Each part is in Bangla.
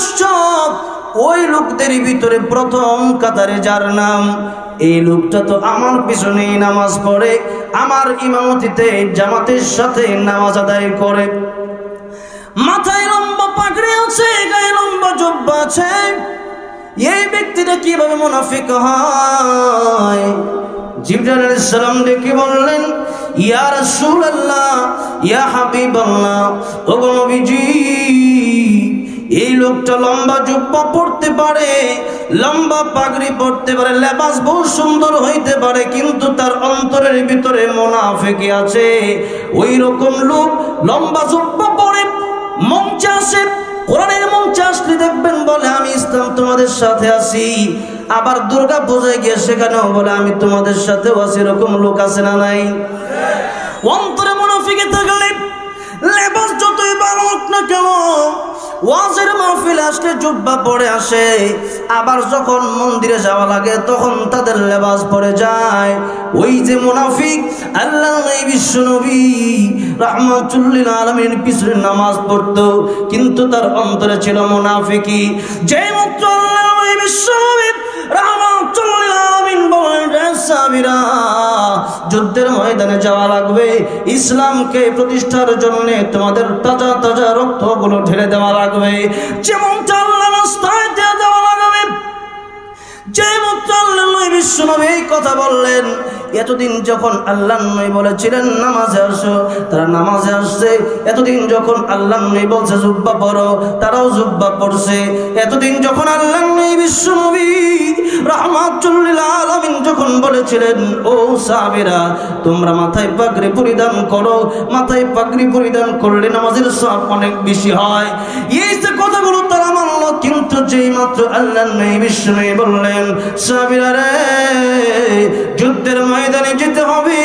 আসছো ওই লোকদের ভিতরে প্রথম কাতারে যার নাম, এই লোকটা তো আমার পিছনেই নামাজ পড়ে, আমার ইমামতিতে জামাতের সাথে নামাজ আদায় করে। মাথায় লম্বা পাগড়ি আছে, গায়ে লম্বা জব্বা আছে। এই ব্যক্তিটা কীভাবে মুনাফিক হয়? জিবরাইল ডেকে বললেন, ইয়া রাসূলুল্লাহ, ইয়া হাবিবাল্লাহ, ওগো নবীজি এই লোকটা লম্বা জুব্বা পড়তে পারে, লম্বা পাগড়ি পড়তে পারে, লেবাস বহু সুন্দর হইতে পারে, কিন্তু তার অন্তরের ভিতরে মোনাফেকি আছে। ওই রকম লোক লম্বা জুব্বা পরে মঞ্চে আসে, কোরআনের মঞ্চে আসলে দেখবেন বলে, আমি ইসলাম তোমাদের সাথে আছি। আবার দুর্গা পূজায় গিয়ে সেখানেও বলে, আমি তোমাদের সাথেও আছি। এরকম লোক আছে না নাই? অন্তরে মুনাফিকে থাকলে লেবাস ওয়াজের আসলে জুব্বা পরে আসে। আবার যখন মন্দিরে যাওয়া লাগে, তখন তাদের লেবাস পরে যায়। ওই যে মুনাফিক, আল্লাহ বিশ্ব নবী রহমাতুল্লিল আলমীর পিছনে নামাজ পড়তো, কিন্তু তার অন্তরে ছিল মুনাফিকি যে মাত্র আল্লাহ বিশ্ব সাবিরা যুদ্ধের ময়দানে যাওয়া লাগবে। ইসলামকে প্রতিষ্ঠার জন্য তোমাদের তাজা তাজা রক্ত রক্তগুলো ঢেলে দেওয়া লাগবে। যেমন আল্লাহ এতদিন যখন আল্লাহ বলেছিলেন তারা আসছে। এতদিন যখন বলছে এতদিন যখন যখন বলেছিলেন, ও সাহাবীরা, তোমরা মাথায় পাগড়ি পরিধান করো মাথায় পাগড়ি পরিধান করলে নামাজের সব অনেক বেশি হয়। এই কিন্তু যেই মাত্র আল্লাহ নেই, বিশ্ব নেই বললেন সাবিরা রে, যুদ্ধের ময়দানে যেতে হবে,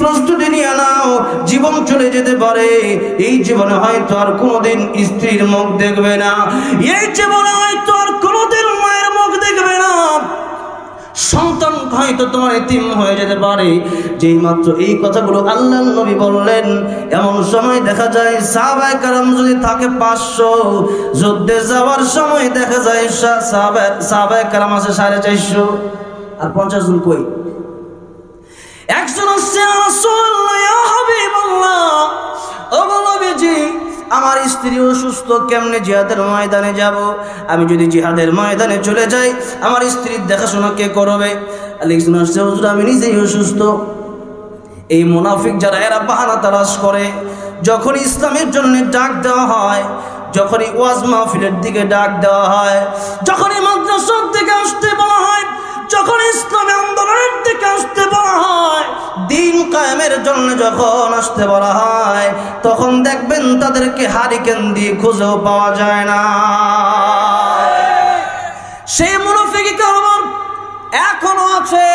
প্রস্তুতি নিয়ে নাও, জীবন চলে যেতে পারে, এই জীবনে হয়তো আর কোনোদিন স্ত্রীর মুখ দেখবে না। এই জীবনে হয়তো সন্তান হয়তো তোমার এতিম হয়ে যেতে পারে। যেই মাত্র এই কথাগুলো আল্লাহ নবী বললেন, এমন সময় দেখা যায় সাহাবায় কারাম যদি থাকে পাঁচশো, যুদ্ধে যাওয়ার সময় দেখা যায় সাহাবায় কারাম আছে সাড়ে চারশো, আর পঞ্চাশ জন কই? একজন আছে আসল হবে হচ্ছে আমার স্ত্রী অসুস্থ, কেমনে জিহাদের ময়দানে যাব? আমি যদি জিহাদের ময়দানে চলে যাই, আমার স্ত্রীর দেখাশোনা কে করবে? হুজুর, আমি নিজেই অসুস্থ। এই মুনাফিক যারা, এরা বাহানা তালাশ করে। যখন ইসলামের জন্য ডাক দেওয়া হয়, যখনই ওয়াজ মাহফিলের দিকে ডাক দেওয়া হয়, যখনই মাদ্রাসার যখন ইসলামী আন্দোলনের দিকে আসতে বলা হয়, দিন কায়েমের জন্য যখন আসতে বলা হয়, তখন দেখবেন তাদেরকে হারিকেন দিয়ে খুঁজেও পাওয়া যায় না। সেই মুনাফিকি খবর এখনও আছে।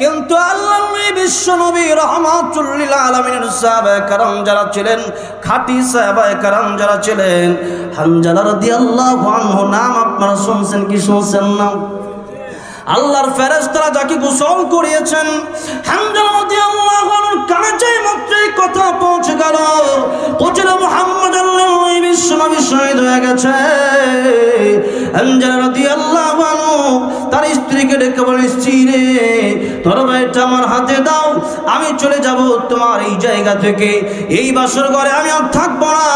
কিন্তু আল্লাহ বিশ্ব নবী রহমাতুল্লিল আলমিনের সাহাবায় কারণ যারা ছিলেন, খাটি সাহাবায় কারণ যারা ছিলেন, হানজালা রদি আল্লাহ নাম আপনারা শুনছেন কি শুনছেন না? আল্লাহর ফেরেশতারা যাকে গোসল করিয়েছেন। কথা পৌঁছে শহীদ হয়ে গেছে। তার স্ত্রীকে ডেকে বলে রে তোর ভাইটা আমার হাতে দাও, আমি চলে যাব তোমার এই জায়গা থেকে। এই বাসর ঘরে আমি আর থাকব না।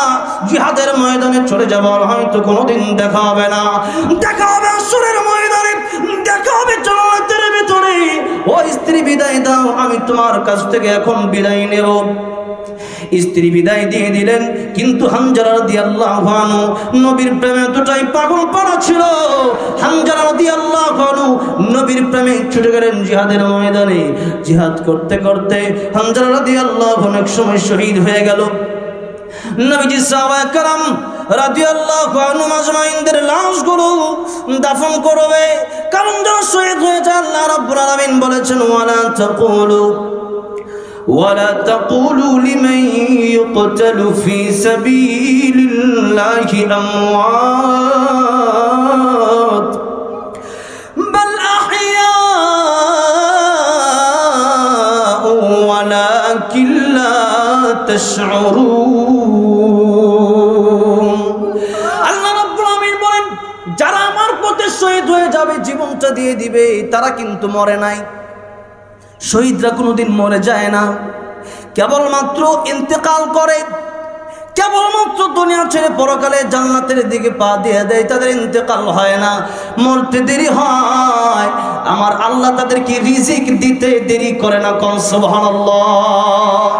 জিহাদের ময়দানে চলে যাব হয়তো কোনোদিন দেখা হবে না। দেখা হবে আসরের ময়দানে। ও স্ত্রী বিদায় দাও, আমি তোমার কাছ থেকে এখন বিদায় নেব। স্ত্রী বিদায় দিয়ে দিলেন, কিন্তু হামজারা দিয়ে আল্লাহ নবীর প্রেমে দুটাই পাগল পড়া ছিল। হামজারা দিয়ে আল্লাহ নবীর প্রেমে ছুটে গেলেন জিহাদের ময়দানে। জিহাদ করতে করতে হামজারা দিয়ে আল্লাহ অনেক সময় শহীদ হয়ে গেল। নবীজি সাহাবা কালাম রাদিয়াল্লাহু আনহু মাজমাইনদের লাশগুলো দাফন করবে কারণ যারা শহীদ হয়েছে আল্লাহ রাব্বুল আলামিন বলেছেন ওয়ালা তাকুলু ولا تقولوا لمن يقتل في سبيل الله أموات بل أحياء ولكن لا تشعرون শহীদ হয়ে যাবে, জীবনটা দিয়ে দিবে, তারা কিন্তু মরে নাই। শহীদরা কোনোদিন মরে যায় না। কেবলমাত্র ইন্তেকাল করে, কেবলমাত্র দুনিয়া ছেড়ে পরকালে জান্নাতের দিকে পা দিয়ে দেয়, তাদের ইন্তেকাল হয় না। মরতে দেরি হয়। আমার আল্লাহ তাদেরকে রিজিক দিতে দেরি করে না কন, সুবহানাল্লাহ।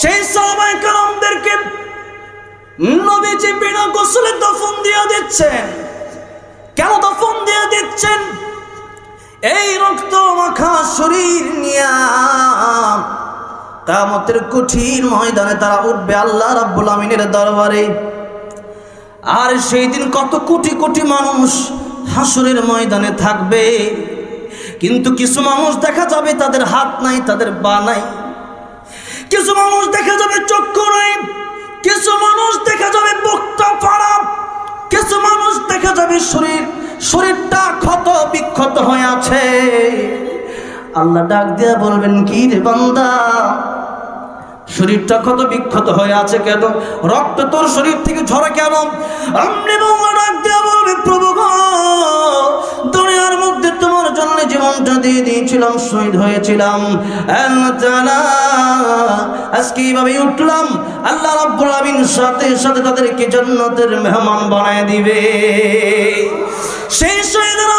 সেই সাহাবায়ে কেরামদেরকে নবীজি বিনা গোসলে দফন দিয়ে দিচ্ছেন। কেন দফন দিয়ে দিচ্ছেন এই রক্ত মাখা শরীর নিয়া কামতের কঠিন ময়দানে তারা উঠবে আল্লাহ রাব্বুল আমিনের দরবারে। আর সেই দিন কত কোটি কোটি মানুষ হাসুরের ময়দানে থাকবে। কিন্তু কিছু মানুষ দেখা যাবে তাদের হাত নাই, তাদের বা নাই। কিছু মানুষ দেখা যাবে চক্ষু নাই। কিছু মানুষ যাবে শরীর শরীরটা ক্ষত বিক্ষত হয়ে আছে। আল্লাহ ডাক দিয়ে বলবেন কি রে বান্দা? শরীরটা ক্ষত বিক্ষত হয়ে আছে কেন? রক্ত তোর শরীর থেকে ঝরে কেন? আমনি বাংলা ডাক দিয়ে বলবে, প্রভু দুনিয়ার মধ্যে তোমার জন্য জীবনটা দিয়ে দিয়েছিলাম, শহীদ হয়েছিলাম। আজকে এইভাবে উঠলাম। আল্লাহ রাব্বুল আলামিন সাথে সাথে তাদেরকে জান্নাতের মেহমান বানায় দিবে। সেই শহীদরা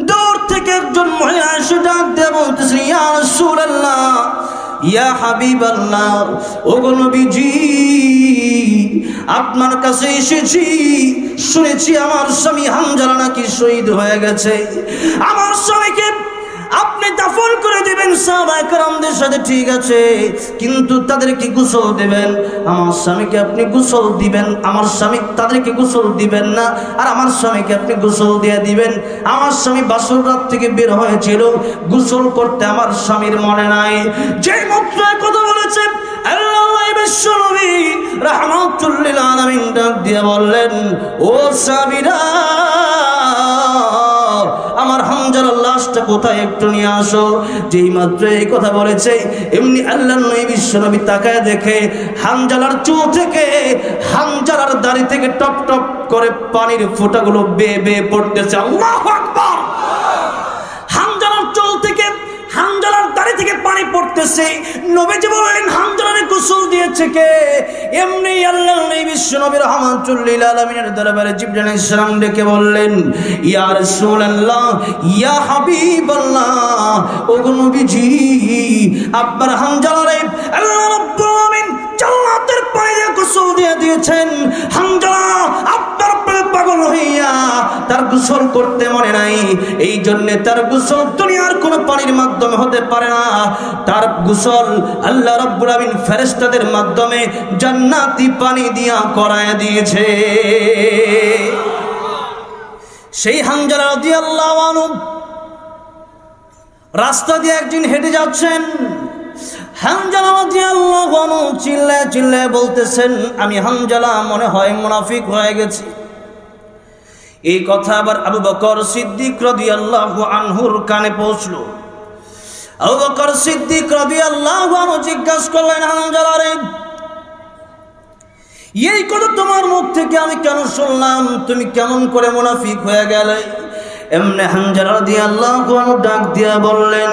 দূর থেকে একজন মহিলা এসে ডাক দিয়ে বলতেছে, ইয়া রাসূলুল্লাহ, ইয়া হাবিবাল্লাহ, ওগো নবীজি, আপনার কাছে এসেছি, শুনেছি আমার স্বামী হামজালা নাকি শহীদ হয়ে গেছে। আমার স্বামীকে আপনি দাফন করে দিবেন সাহাবায়ে সাথে ঠিক আছে, কিন্তু তাদেরকে গোসল দিবেন। আমার স্বামীকে আপনি গোসল দিবেন, আমার স্বামী তাদেরকে গোসল দিবেন না, আর আমার স্বামীকে আপনি গোসল দিয়ে দিবেন। আমার স্বামী বাসর রাত থেকে বের হয়েছিল, গোসল করতে আমার স্বামীর মনে নাই। যে মাত্র কথা বলেছে আল্লাহ বিশ্বনবী রাহমাতুল্লিল আলামিন ডাক দিয়ে বললেন, ও সাবিরা আমার হামজার লাশটা কোথায় একটু নিয়ে আসো। যেই মাত্র এই কথা বলেছে, এমনি আল্লাহ নবী বিশ্বনবী তাকায় দেখে, হামজালার চুল থেকে, হামজালার দাড়ি থেকে টপ টপ করে পানির ফোঁটাগুলো বেয়ে বেয়ে পড়তেছে। আল্লাহু আকবার হামজালার চুল থেকে হামজালার দাড়ি থেকে পানি পড়তেছে। নবীজি বললেন, হামজালারে গোসল দিয়েছে কে? এমনি আল্লাহ নবী বিশ্ব নবী রহমাতুল্লিল আলামিনের দরবারে জিবরাইল আলাইহিস সালাম ডেকে বললেন, ইয়া রাসূলুল্লাহ, ইয়া হাবিবাল্লাহ, ওগো নবীজি, আপনার হামজালারে আল্লাহ রাব্বুল আলামিন জান্নাতের পানি দিয়ে গোসল দিয়ে দিয়েছেন। হামজালা প্রেমে পাগল হইয়া তার গোসল করতে মনে নাই। এই জন্য তার গোসল দুনিয়ার কোনো পানির মাধ্যমে হতে পারে না। তার গোসল আল্লাহ রাব্বুল আমিন ফেরেশতাদের মাধ্যমে জান্নাতি পানি দিয়া করায় দিয়েছে। সেই হামজালা রাদিয়াল্লাহু আনহু রাস্তা দিয়ে একদিন হেঁটে যাচ্ছেন। হামজালা চিল্লায় চিল্লায় বলতেছেন, আমি হামজালা মনে হয় মুনাফিক হয়ে গেছি। এই কথা আবার আবু বকর সিদ্দিক রাদিয়াল্লাহু আনহুর কানে পৌঁছলো। আবু বকর সিদ্দিক রাদিয়াল্লাহু আনহু জিজ্ঞাসা করলেন হামজালা রে এই কথা তোমার মুখ থেকে আমি কেন শুনলাম? তুমি কেমন করে মুনাফিক হয়ে গেলে? এমনি হামজার দিয়ে আল্লাহ ডাক দিয়া বললেন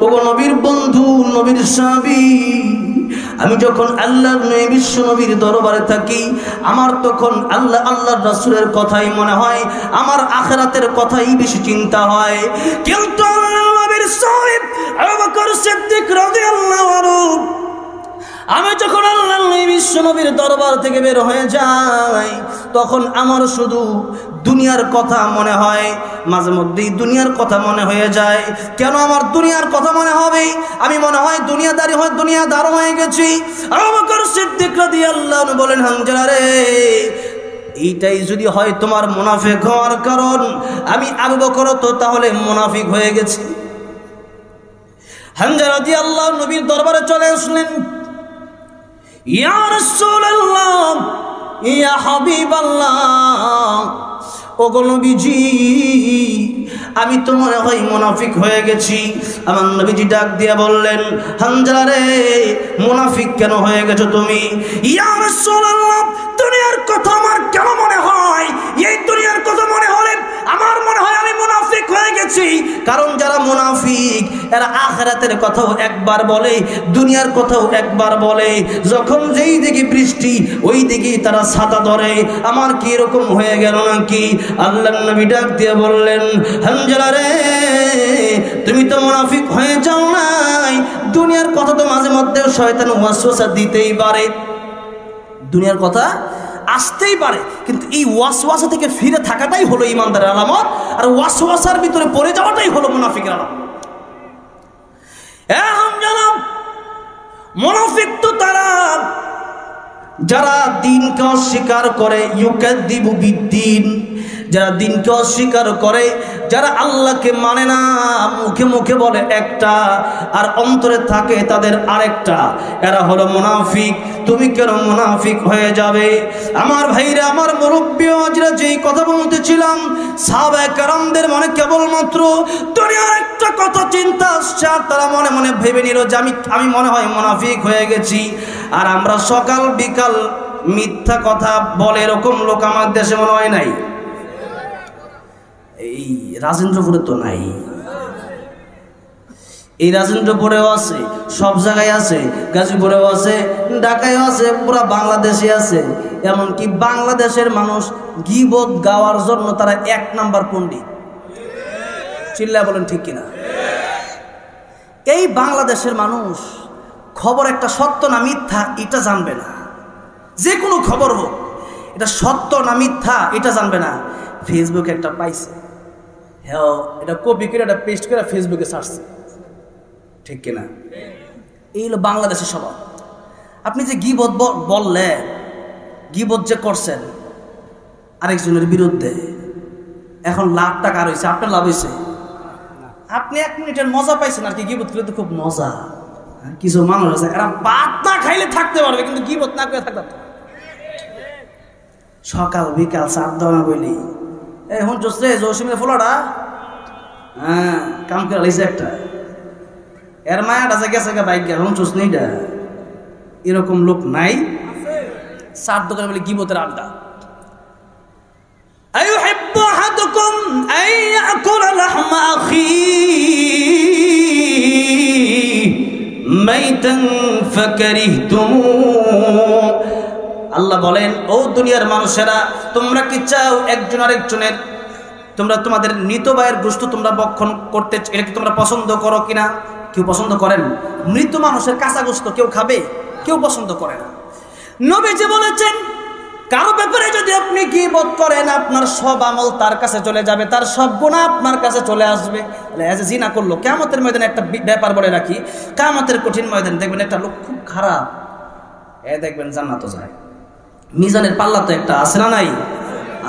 ও নবীর বন্ধু, নবীর সাবি আমি যখন আল্লাহ বিশ্ব নবীর দরবারে থাকি, আমার তখন আল্লাহ, আল্লাহর রাসূলের কথাই মনে হয়, আমার আখেরাতের কথাই বেশি চিন্তা হয়। কিন্তু আল্লাহ নবীর সাহেব আবু বকর সিদ্দিক রাদিয়াল্লাহু আনহু আমি যখন আল্লাহ বিশ্ব বিশ্বনবীর দরবার থেকে বের হয়ে যায় তখন আমার শুধু দুনিয়ার কথা মনে হয়। মাঝে মধ্যেই দুনিয়ার কথা মনে হয়ে যায়। কেন আমার দুনিয়ার কথা মনে হবে? আমি মনে হয় দুনিয়াদারি হয় দুনিয়াদার হয়ে গেছি। আমাকে সিদ্দিক রাদিয়াল্লাহু আনহু বলেন, হামজালা রে, এইটাই যদি হয় তোমার মুনাফিক হওয়ার কারণ। আমি আবু বকর তো তাহলে মুনাফিক হয়ে গেছি। হামজা রাদিয়াল্লাহু নবীর দরবারে চলে আসলেন। ইয়া ইয়া আমি তো মনে হয় মুনাফিক হয়ে গেছি। আমার নবীজি ডাক দিয়া বললেন হানজালা রে, মুনাফিক কেন হয়ে গেছো তুমি? ইয়া রাসূলুল্লাহ, দুনিয়ার কথা আমার কেন মনে হয়? এই দুনিয়ার কথা মনে হলে আমার মনে হয় আমি মুনাফিক হয়ে গেছি। কারণ যারা মুনাফিক, এরা আখরাতের কথাও একবার বলে, দুনিয়ার কথাও একবার বলে। যখন যেই দিকে বৃষ্টি, ওই দিকেই তারা ছাতা ধরে। আমার কি এরকম হয়ে গেল নাকি? আল্লাহ নবী ডাক দিয়ে বললেন হামজালা রে, তুমি তো মুনাফিক হয়ে যাও নাই। দুনিয়ার কথা তো মাঝে মধ্যে শয়তান ওয়াসওয়াসা দিতেই পারে। দুনিয়ার কথা আসতেই পারে। কিন্তু এই ওয়াসওয়াসা থেকে ফিরে থাকাটাই হলো ইমানদারের আলামত, আর ওয়াসওয়াসার ভিতরে পড়ে যাওয়াটাই হলো মুনাফিকের আলামত। মুনাফিক তো তারা, যারা দিনকে অস্বীকার করে, ইউকাদ্দিবু বিদ্দিন, যারা দিনকে অস্বীকার করে যারা আল্লাহকে মানে না, মুখে মুখে বলে একটা, আর অন্তরে থাকে তাদের আরেকটা। এরা হলো মুনাফিক। তুমি কেন মুনাফিক হয়ে যাবে? আমার ভাইরা, আমার মুরব্বী, আজরা যেই কথা বলতেছিলাম সাহাবায়ে কারামদের মনে কেবলমাত্র দুনিয়ার একটা কথা চিন্তা আসছে, আর তারা মনে মনে ভেবে নিল যে আমি আমি মনে হয় মুনাফিক হয়ে গেছি। আর আমরা সকাল বিকাল মিথ্যা কথা বলে এরকম লোক আমার দেশে মনে হয় নাই। এই রাজেন্দ্রপুরে তো নাই। এই রাজেন্দ্রপুরেও আছে, সব জায়গায় আছে, গাজীপুরেও আছে, ঢাকায়ও আছে, পুরা বাংলাদেশে আছে। এমনকি বাংলাদেশের মানুষ গিবত গাওয়ার জন্য তারা এক নাম্বার পণ্ডিত। চিল্লা বলেন ঠিক কিনা? এই বাংলাদেশের মানুষ, খবর একটা সত্য না মিথ্যা, এটা জানবে না। যে কোনো খবর হোক, এটা সত্য না মিথ্যা, এটা জানবে না। ফেসবুকে একটা পাইছে। হ্যাঁ এটা কপি করে এটা পেস্ট করে ফেসবুকে ছাড়ছে ঠিক কিনা? এই হলো বাংলাদেশের স্বভাব। আপনি যে গিবত বললেন গিবত যে করছেন, আরেকজনের বিরুদ্ধে, এখন লাভ টাকা রয়েছে, আপনার লাভ হয়েছে। আপনি এক মিনিটের মজা পাইছেন আর কি, গিবত করলে তো খুব মজা। কিছু মানুষ আছে, এরা ভাত না খাইলে থাকতে পারবে, কিন্তু গিবত না করে থাকতে সকাল, বিকাল চার দানা বলি এই হুন চোস রে ফোলাটা হ্যাঁ কাম করে লাইছে একটা এর মায়াটা যে গেছে গা বাইক গেল হুন চোস নেইটা এরকম লোক নাই চার দোকানে বলে গিবতের আড্ডা أيحب أحدكم أن يأكل لحم أخيه ميتا فكرهتموه আল্লাহ বলেন ও দুনিয়ার মানুষেরা তোমরা কি চাও একজন আরেকজনের তোমরা তোমাদের মৃত ভাইয়ের গোষ্ঠ তোমরা বক্ষণ করতে এটা কি তোমরা পছন্দ করো কিনা? কেউ পছন্দ করেন? মৃত মানুষের কাঁচা গোস্ত কেউ খাবে? কেউ পছন্দ করে না। নবীজি বলেছেন, কারও ব্যাপারে যদি আপনি কি বোধ করেন, আপনার সব আমল তার কাছে চলে যাবে, তার সব গুণা আপনার কাছে চলে আসবে। জিনা করল কেমতের ময়দানে একটা ব্যাপার বলে রাখি কামতের কঠিন ময়দান, দেখবেন একটা লোক খুব খারাপ। এ দেখবেন জান্নাত যায়। মিজানের পাল্লা তো একটা আছে না নাই?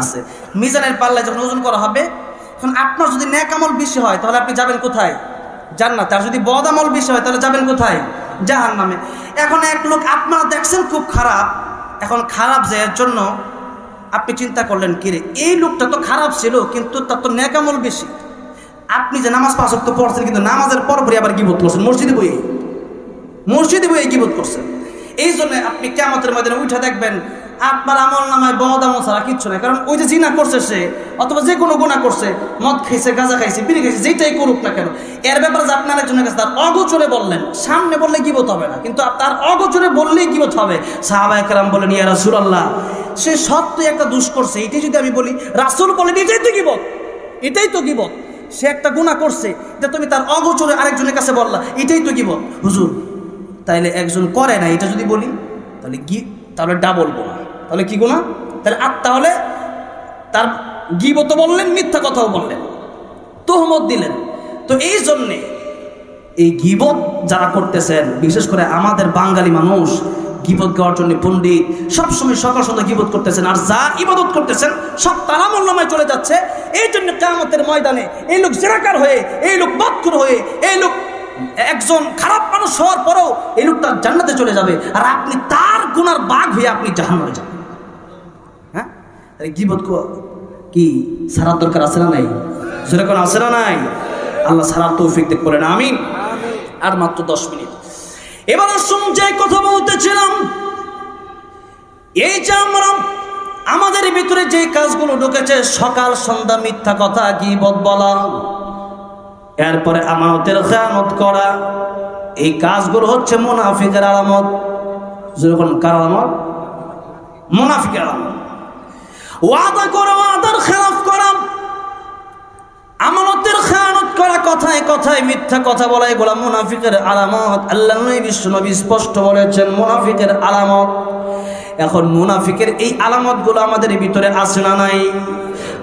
আছে। মিজানের পাল্লায় যখন ওজন করা হবে, এখন আপনার যদি ন্যাক আমল বেশি হয়, তাহলে আপনি যাবেন কোথায়? জান্নাত। আর যদি বদ আমল বেশি হয়, তাহলে যাবেন কোথায়? জাহান নামে এখন এক লোক আপনারা দেখছেন খুব খারাপ, এখন খারাপ যে এর জন্য আপনি চিন্তা করলেন কিরে এই লোকটা তো খারাপ ছিল, কিন্তু তার তো ন্যাক আমল বেশি। আপনি যে নামাজ পাঁচ তো পড়ছেন, কিন্তু নামাজের পর পরই আবার গিবোধ করছেন। মসজিদে বই মসজিদে বই গিবোধ করছেন। এই জন্য আপনি কেমতের মধ্যে উঠে দেখবেন আপনার আমল নামায় বদ আমল ছাড়া কিচ্ছু নাই। কারণ ওই যে জিনা করছে সে, অথবা যে কোনো গুণা করছে, মদ খাইছে, গাঁজা খাইছে, বিড়ি খাইছে যেটাই করুক না কেন, এর ব্যাপারে যে আপনার একজনের কাছে তার অগোচরে বললেন, সামনে বললে গিবত হবে না, কিন্তু তার অগোচরে বললেই গিবত হবে। সাহাবা একরাম বলেন ইয়া রাসূলুল্লাহ, সে সত্যি একটা দুষ করছে। এটাই যদি আমি বলি, রাসূল বলেন, এটাই তো গিবত, এটাই তো গিবত। সে একটা গুণা করছে, এটা তুমি তার অগোচরে আরেকজনের কাছে বললা, এটাই তো গিবত। হুজুর, তাইলে একজন করে না, এটা যদি বলি, তাহলে কি তাহলে ডাবল গোনা তাহলে কি গোনা তাহলে আর তাহলে তার গিবত বললেন, মিথ্যা কথাও বললেন, তোহমত দিলেন। তো এই জন্যে এই গিবত যারা করতেছেন, বিশেষ করে আমাদের বাঙালি মানুষ, গিবত গাওয়ার জন্য পণ্ডিত, সবসময় সকাল সন্ধ্যা গিবত করতেছেন, আর যা ইবাদত করতেছেন, সব তারা মোল্লামায় চলে যাচ্ছে। এই জন্য কেয়ামতের ময়দানে এই লোক জেরাকার হয়ে, এই লোক বাদকুর হয়ে, এই লোক একজন খারাপ মানুষ হওয়ার পরেও এই লোকটা জান্নাতে চলে যাবে। আর আপনি তার গুনার বাঘ হয়ে আপনি জাহান্নামে যাবেন। তাহলে গিবত কো- কি সারার দরকার আছে না নাই? সেরকম আছে না নাই আল্লাহ সারার তৌফিক দেখ করেন আমিন। আর মাত্র দশ মিনিট। এবার আসুন যে কথা বলতেছিলাম এই যে আমরা আমাদের ভিতরে যে কাজগুলো ঢুকেছে সকাল সন্ধ্যা মিথ্যা কথা গিবত বলা এরপরে আমানতের খেয়ানত করা এই কাজগুলো হচ্ছে মুনাফিকের আলামত। যেরকম কার আলামত? মুনাফিকের আলামত। ওয়াদা করা, ওয়াদার খেলাফ করা। আমানতের খেয়ানত করা, কথায় কথায় মিথ্যা কথা বলা এগুলা মুনাফিকের আলামত। আল্লাহ বিশ্ব নবী স্পষ্ট বলেছেন, মুনাফিকের আলামত। এখন মুনাফিকের এই আলামতগুলো আমাদের ভিতরে আছে না নাই?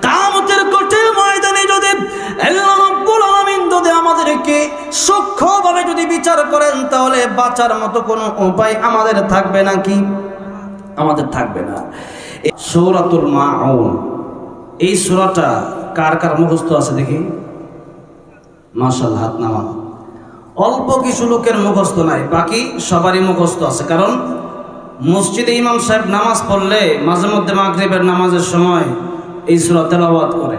কামতের কঠিন ময়দানে যদি আল্লাহ যদি আমাদেরকে সূক্ষ্মভাবে যদি বিচার করেন, তাহলে বাঁচার মতো কোনো উপায় আমাদের থাকবে নাকি? আমাদের থাকবে না। সৌরাতুল মাউন। এই সূরাটা কার কার মুখস্থ আছে দেখি? মাশাল হাত নামান অল্প কিছু লোকের মুখস্থ নাই, বাকি সবারই মুখস্থ আছে। কারণ মসজিদে ইমাম সাহেব নামাজ পড়লে মাঝে মধ্যে মাগরিবের নামাজের সময় এই সুরা তেলাওয়াত করে।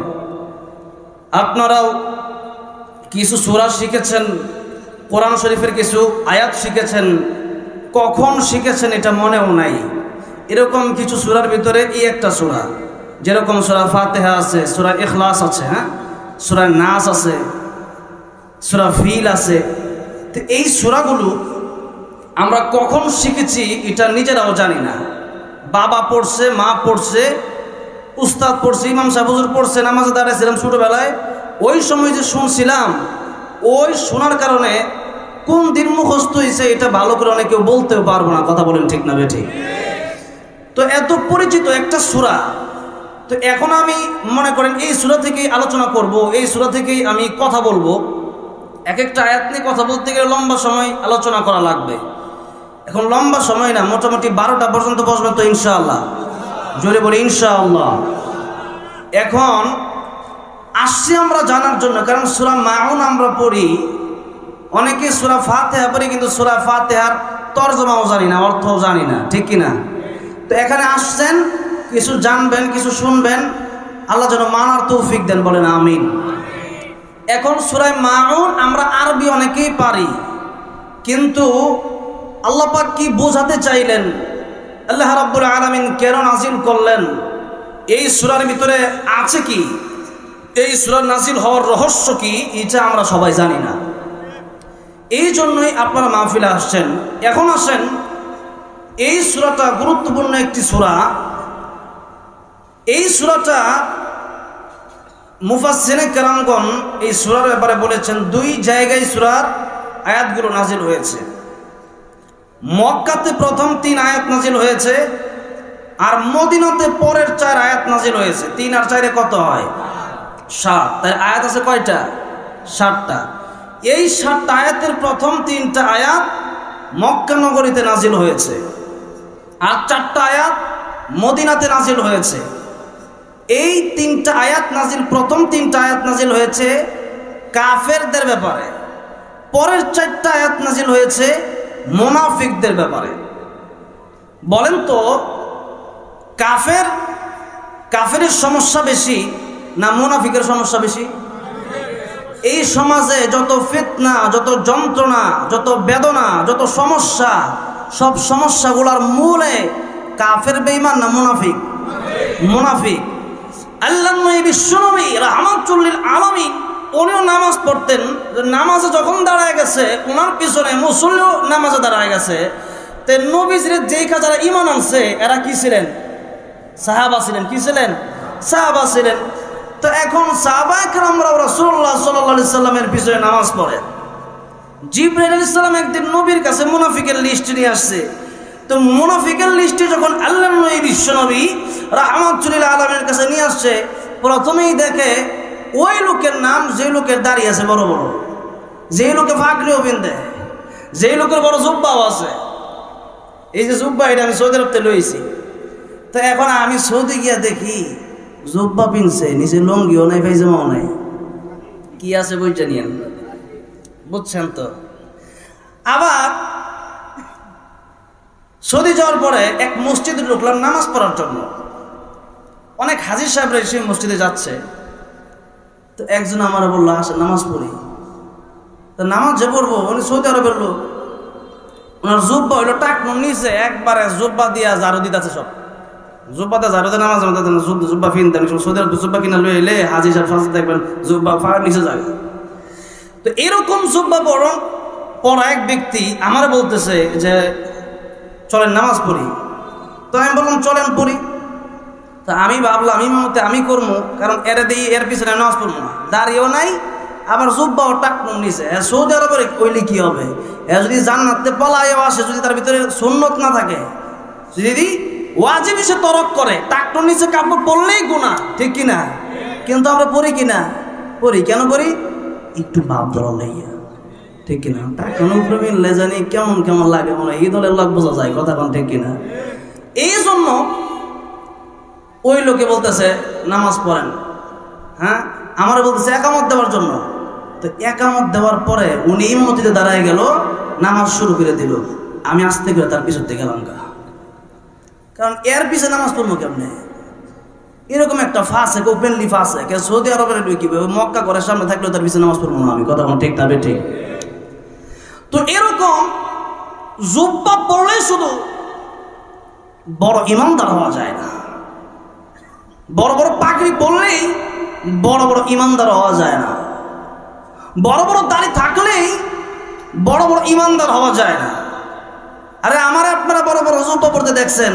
আপনারাও কিছু সুরা শিখেছেন, কোরআন শরীফের কিছু আয়াত শিখেছেন, কখন শিখেছেন এটা মনেও নাই। এরকম কিছু সুরার ভিতরে এই একটা সূরা। যেরকম সূরা ফাতিহা আছে, সূরা ইখলাস আছে হ্যাঁ? সূরা নাস আছে, সূরা ফিল আছে। তো এই সূরাগুলো আমরা কখন শিখেছি এটা নিজেরাও জানি না। বাবা পড়ছে, মা পড়ছে, উস্তাদ পড়ছে, ইমাম সাহেব হুজুর পড়ছে, নামাজে দাঁড়াইছিলাম ছোটোবেলায়, ওই সময় যে শুনছিলাম, ওই শোনার কারণে কোন দিন মুখস্থ হয়েছে এটা ভালো করে অনেকেও বলতেও পারব না, কথা বলেন ঠিক না বেঠিক তো এত পরিচিত একটা সুরা। তো এখন আমি মনে করেন এই সুরা থেকেই আলোচনা করব, এই সুরা থেকেই আমি কথা বলব। এক একটা আয়াত নিয়ে কথা বলতে গেলে লম্বা সময় আলোচনা করা লাগবে। এখন লম্বা সময় না, মোটামুটি বারোটা পর্যন্ত বসবেন তো ইনশাআল্লাহ। জোরে বলি ইনশাআল্লাহ। এখন আসছি আমরা জানার জন্য, কারণ সুরা মাউন আমরা পড়ি, অনেকে সুরা ফাতেহা পড়ি, কিন্তু সুরা ফাতেহার তর্জমাও জানি না, অর্থও জানি না, ঠিক কিনা? তো এখানে আসছেন, কিছু জানবেন, কিছু শুনবেন। আল্লাহ যেন মানার তৌফিক দেন, বলেন আমিন। এখন সুরায় মাউন, আমরা আরবি অনেকেই পারি। কিন্তু আল্লাহ পাক কি বোঝাতে চাইলেন? আল্লাহ রাব্বুল আলামিন কেন নাজিল করলেন? এই সুরার ভিতরে আছে কি? এই সুরার নাজিল হওয়ার রহস্য কি? এটা আমরা সবাই জানি না। এই জন্যই আপনারা মাহফিলে আসছেন। এখন আসেন এই সুরাটা গুরুত্বপূর্ণ একটি সুরা। এই সুরাটা মুফাসিনে কেরামগণ এই সুরার ব্যাপারে বলেছেন, দুই জায়গায় সুরার আয়াতগুলো নাজিল হয়েছে। মক্কাতে প্রথম তিন আয়াত নাজিল হয়েছে আর মদিনাতে পরের চার আয়াত নাজিল হয়েছে। তিন আর চারে কত হয়? সাত। তাই আয়াত আছে কয়টা? সাতটা। এই সাতটা আয়াতের প্রথম তিনটা আয়াত মক্কা নগরীতে নাজিল হয়েছে। আর চারটা আয়াত মদিনাতে নাজিল হয়েছে। এই তিনটা আয়াত নাজিল, প্রথম তিনটা আয়াত নাজিল হয়েছে কাফেরদের ব্যাপারে। পরের চারটা আয়াত নাজিল হয়েছে মোনাফিকদের ব্যাপারে। বলেন তো, কাফের কাফের সমস্যা বেশি না মোনাফিকের সমস্যা বেশি? এই সমাজে যত ফিতনা, যত যন্ত্রণা, যত বেদনা, যত সমস্যা সব সমস্যাগুলোর মূলে কাফের বেইমান না মুনাফিক? মুনাফিক। আল্লাহ নবী বিশ্বনবী রহমাতুল্লিল আলমী উনিও নামাজ পড়তেন নামাজে যখন দাঁড়ায় গেছে ওনার পিছনে মুসল্লিও নামাজে দাঁড়ায় গেছে। তে নবীজির যেই যারা ইমান আনছে এরা কি ছিলেন? সাহাবা ছিলেন। কি ছিলেন? সাহাবা ছিলেন। তো এখন সাহাবা একরামরা রাসূলুল্লাহ সাল্লাল্লাহু আলাইহি সাল্লামের পিছনে নামাজ পড়ে জিব্রাইল আলাইহিস একদিন নবীর কাছে মুনাফিকের লিস্ট নিয়ে আসছে। তো মুনাফিকের লিস্টে যখন আল্লাহ নবী বিশ্বনবী রাহমাতুল্লিল আলমের কাছে নিয়ে আসছে, প্রথমেই দেখে ওই লোকের নাম যে লোকের দাঁড়িয়ে আছে বড় বড়। যে লোকে ফাঁকরিও বিন্দে যে লোকের বড় জুব্বাও আছে। এই যে জুব্বা, এটা আমি সৌদি আরব থেকে লইছি। তো এখন আমি সৌদি গিয়া দেখি জুব্বা পিনছে, নিচে লঙ্গিও নাই, পাইজামাও নাই। কি আছে বইটা নিয়েন বুঝছেন তো? আবার সৌদি যাওয়ার পরে এক মসজিদে ঢুকলাম নামাজ পড়ার জন্য। অনেক হাজির সাহেবরা সেই মসজিদে যাচ্ছে। তো একজন আমার বলল, আসে, নামাজ পড়ি। তো নামাজ যে পড়ব, উনি সৌদি আরবের লোক। ওনার জুব্বা হইল টাক নিচে একবারে জুব্বা দিয়া ঝাড়ু দিতেছে সব। জুব্বাতে ঝাড়ু দিয়ে নামাজ জুব্বা ফিন সৌদি আরব জুব্বা কিনা লই এলে হাজি সাহেব দেখবেন, জুব্বা ফার নিচে যাবে। তো এরকম জুব্বা পড়, পড়া এক ব্যক্তি, আমার বলতেছে যে, চলেন নামাজ পড়ি। তো আমি বললাম, চলেন পড়ি। তো আমি ভাবলাম, ইমামতে আমি করব কারণ এর দিয়ে এর পিছনে নামাজ পড়ব না। দাঁড়িয়েও নাই, আবার জুব্বাও টাকনুম নিছে। সৌদি আরবের কইলে কি হবে? এ যদি জান্নাতে পলায়ও আসে, যদি তার ভিতরে সুন্নত না থাকে, যদি ওয়াজিব সে তরক করে টাকনুর নিচে কাপড় পরলেই গুণা ঠিক কিনা? কিন্তু আমরা পড়ি কিনা? পড়ি। কেন করি একটু ভাব ধরা লইয়া ঠিক কিনা? টাকানো উপরে মিললে জানি কেমন কেমন লাগে মনে হয়। এই দলের লোক বোঝা যায়, কথা কোন ঠিক কিনা? এই জন্য ওই লোকে বলতেছে, নামাজ পড়েন। হ্যাঁ? আমার বলতেছে, একামত দেওয়ার জন্য। তো একামত দেওয়ার পরে উনি ইমতিতে দাঁড়ায় গেল, নামাজ শুরু করে দিল। আমি আসতে করে তার পিছর থেকে গেলাম কারণ এর পিছে নামাজ পড়ব কেমনে? এরকম একটা ফাঁসে ওপেনলি ফাঁসে সৌদি আরবের কি মক্কা করে সামনে থাকলেও তার পিছনে নামাজ পড়ব না আমি। কথা ঠিক না ঠিক তো এরকম জুব্বা পড়লে শুধু বড় ইমানদার হওয়া যায় না। বড় বড় পাগড়ি পড়লেই বড় বড় ইমানদার হওয়া যায় না। বড় বড় দাড়ি থাকলেই বড় বড় ইমানদার হওয়া যায় না। আরে আমার আপনারা বড় বড় জুব্বা পড়তে দেখছেন।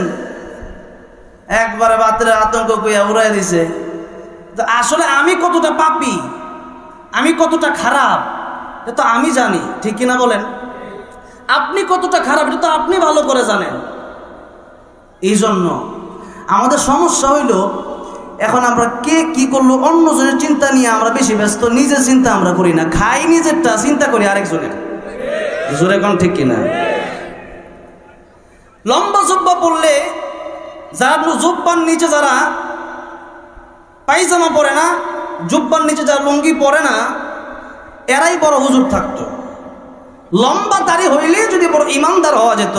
একবারে বাতের আতঙ্ক কইয়া উড়াই দিছে। আসলে আমি কতটা পাপি? আমি কতটা খারাপ? এটা তো আমি জানি, ঠিক কিনা বলেন? আপনি কতটা খারাপ, এটা তো আপনি ভালো করে জানেন। এই জন্য আমাদের সমস্যা হইল, এখন আমরা কে কি করল, অন্যজনের চিন্তা নিয়ে আমরা বেশি ব্যস্ত, নিজের চিন্তা আমরা করি না। খাই নিজেরটা, চিন্তা করি আরেকজনের। জোরে কোন ঠিক কিনা? লম্বা জব্বা পড়লে যারা জুব্বার নিচে যারা পায়জামা পরে না জুব্বার নিচে যারা লুঙ্গি পরে না, এরাই বড় হুজুর থাকতো। লম্বা দাড়ি হইলে যদি বড় ইমানদার হওয়া যেত,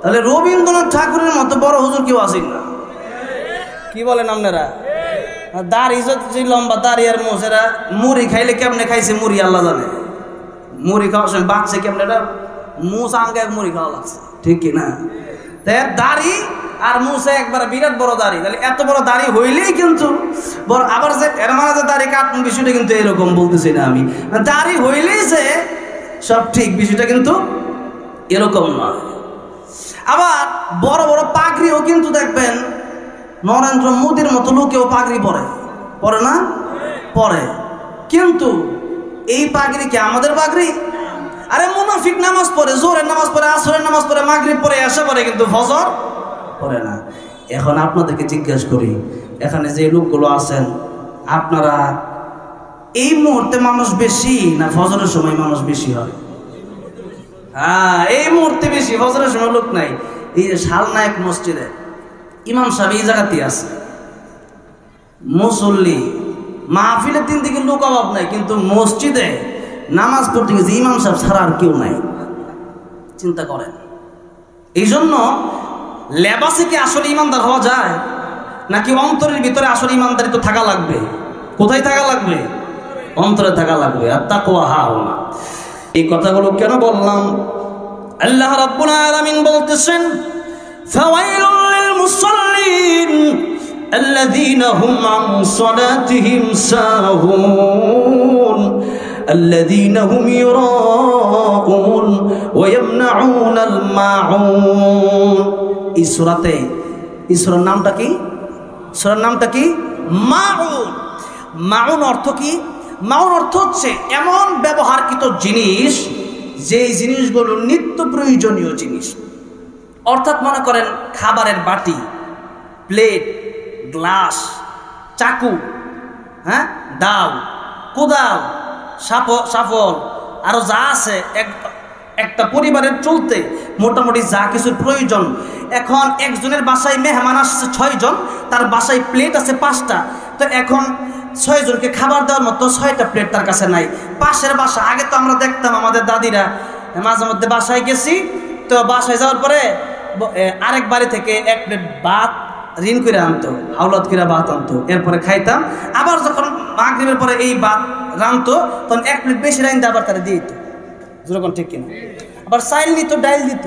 তাহলে রবীন্দ্রনাথ ঠাকুরের মতো বড় হুজুর কেউ আসেন না। কি বলেন আপনারা? দাড়ি যে লম্বা দাড়ি আর মোছেরা মুড়ি খাইলে কেমনে খাইছে মুড়ি, আল্লাহ জানে। মুড়ি খাওয়ার সময় বাচ্চা কেমনে মুস আঙ্গে মুড়ি খাওয়া লাগছে। ঠিক কি না? দাড়ি আর মুসে একবার বিরাট বড় দাড়ি। তাহলে এত বড় দাড়ি হইলেই কিন্তু বড় আবার যে এর মানে যে দাড়ি কাটুন বিষয়টা কিন্তু এরকম বলতেছি না আমি। দাড়ি হইলেই যে সব ঠিক বিষয়টা কিন্তু এরকম নয়। আবার বড় বড় পাগড়িও কিন্তু দেখবেন নরেন্দ্র মোদীর মতো লোকেও পাগড়ি পরে। পরে না? পরে। কিন্তু এই পাগড়ি কি আমাদের পাগড়ি? আরে মুনাফিক নামাজ পড়ে জোরের নামাজ পড়ে, আসরের নামাজ পড়ে, মাগরিব পড়ে আসা পড়ে, কিন্তু ফজর পড়ে না। এখন আপনাদেরকে জিজ্ঞেস করি, এখানে যে লোকগুলো আছেন, আপনারা এই মুহূর্তে মানুষ বেশি না ফজরের সময় মানুষ বেশি হয়? হ্যাঁ এই মুহূর্তে বেশি, ফজরের সময় লোক নাই। এই যে শালনায়ক মসজিদে, ইমাম সাহেব এই জায়গাতে আছে। মুসল্লি, মাহফিলের দিন থেকে লোক অভাব নাই, কিন্তু মসজিদে নামাজ পড়তে গেছে ইমাম সাহেব ছাড়া আর কেউ নাই চিন্তা করেন এই জন্য লেবাসে কি আসলে ইমানদার হওয়া যায় নাকি অন্তরের ভিতরে আসলে ইমানদারি তো থাকা লাগবে কোথায় থাকা লাগবে অন্তরে থাকা লাগবে আর তাকওয়া হা না এই কথাগুলো কেন বললাম আল্লাহ রাব্বুল আলামিন বলতেছেন ফাওয়াইলুল লিল মুসাল্লিন الذين هم عن صلاتهم ساهون الذين هم يراءون ويمنعون الماعون এই সূরাতে এই সূরার নামটা কি সূরার নামটা কি মাউন মাউন অর্থ কি মাউন অর্থ হচ্ছে এমন ব্যবহারকৃত জিনিস যেই জিনিসগুলো নিত্য প্রয়োজনীয় জিনিস অর্থাৎ মনে করেন খাবারের বাটি প্লেট গ্লাস চাকু হ্যাঁ দাও কোদাল সাপ সাফল আরও যা আছে, এক, একটা পরিবারের চলতে মোটামুটি যা কিছুর প্রয়োজন। এখন একজনের বাসায় মেহমান আসছে ছয়জন, তার বাসায় প্লেট আছে পাঁচটা। তো এখন ছয়জনকে খাবার দেওয়ার মতো ছয়টা প্লেট তার কাছে নাই। পাশের বাসা, আগে তো আমরা দেখতাম আমাদের দাদিরা মাঝে মধ্যে বাসায় গেছি। তো বাসায় যাওয়ার পরে আরেক বাড়ি থেকে এক প্লেট ভাত ঋণ করে আনতো, হাওলাত করে ভাত আনতো, এরপরে খাইতাম। আবার যখন মাগরিবের পরে এই ভাত রানতো, তখন এক প্লেট বেশি রাইন আবার তারা দিয়ে দিত। যেরকম ঠিক কিনা? আবার চাইল দিত ডাইল দিত।